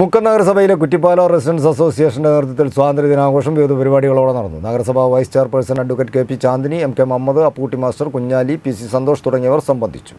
മുക്കം നഗരസഭയിലെ കുറ്റിപ്പാല റെസിഡൻസ് അസോസിയേഷന്റെ നേതൃത്വത്തിൽ സ്വാതന്ത്ര്യ ദിനാഘോഷം വിവിധ പരിപാടികളോടെ നടന്നു. നഗരസഭാ vice chairperson advocate K P Chandini M K Muhammad Apputty master Kunjali P C Santhosh തുടങ്ങിയവർ സംബന്ധിച്ചു.